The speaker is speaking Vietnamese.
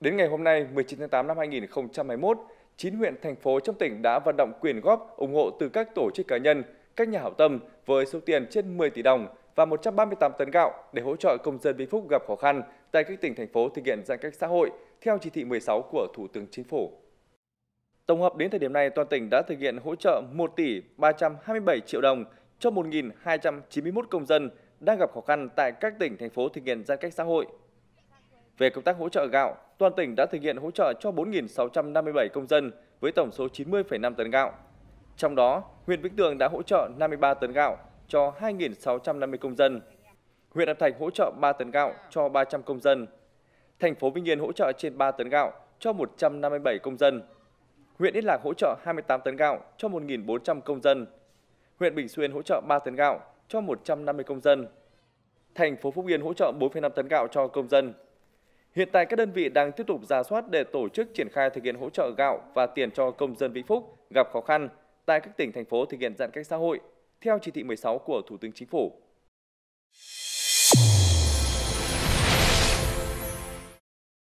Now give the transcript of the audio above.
Đến ngày hôm nay, 19 tháng 8 năm 2021, 9 huyện, thành phố trong tỉnh đã vận động quyên góp ủng hộ từ các tổ chức cá nhân, các nhà hảo tâm với số tiền trên 10 tỷ đồng và 138 tấn gạo để hỗ trợ công dân Vĩnh Phúc gặp khó khăn tại các tỉnh, thành phố thực hiện giãn cách xã hội theo chỉ thị 16 của Thủ tướng Chính phủ. Tổng hợp đến thời điểm này, toàn tỉnh đã thực hiện hỗ trợ 1 tỷ 327 triệu đồng cho 1.291 công dân đang gặp khó khăn tại các tỉnh, thành phố thực hiện giãn cách xã hội. Về công tác hỗ trợ gạo, toàn tỉnh đã thực hiện hỗ trợ cho 4.657 công dân với tổng số 90,5 tấn gạo. Trong đó, huyện Vĩnh Tường đã hỗ trợ 53 tấn gạo cho 2.650 công dân. Huyện Lập Thạch hỗ trợ 3 tấn gạo cho 300 công dân. Thành phố Vĩnh Yên hỗ trợ trên 3 tấn gạo cho 157 công dân. Huyện Yên Lạc hỗ trợ 28 tấn gạo cho 1.400 công dân. Huyện Bình Xuyên hỗ trợ 3 tấn gạo cho 150 công dân. Thành phố Phúc Yên hỗ trợ 4,5 tấn gạo cho công dân. Hiện tại các đơn vị đang tiếp tục ra soát để tổ chức triển khai thực hiện hỗ trợ gạo và tiền cho công dân Vĩnh Phúc gặp khó khăn tại các tỉnh, thành phố thực hiện giãn cách xã hội, theo chỉ thị 16 của Thủ tướng Chính phủ.